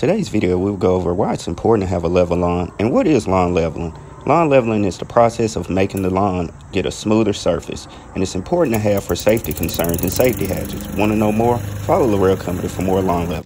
Today's video we'll go over why it's important to have a level lawn and what is lawn leveling. Lawn leveling is the process of making the lawn get a smoother surface and it's important to have for safety concerns and safety hazards. Want to know more? Follow Lorrell Company for more lawn leveling.